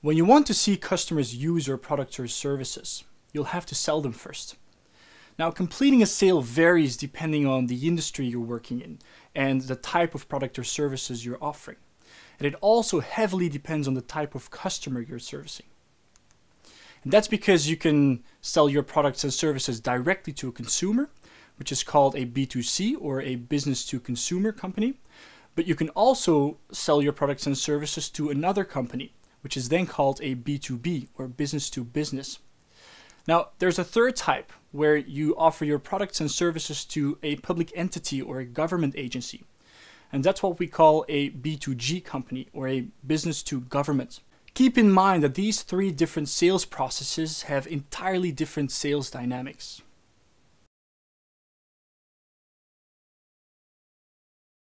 When you want to see customers use your products or services, you'll have to sell them first. Now, completing a sale varies depending on the industry you're working in and the type of product or services you're offering. And it also heavily depends on the type of customer you're servicing. And that's because you can sell your products and services directly to a consumer, which is called a B2C or a business to consumer company. But you can also sell your products and services to another company, which is then called a B2B or business to business. Now, there's a third type where you offer your products and services to a public entity or a government agency. And that's what we call a B2G company or a business to government. Keep in mind that these three different sales processes have entirely different sales dynamics.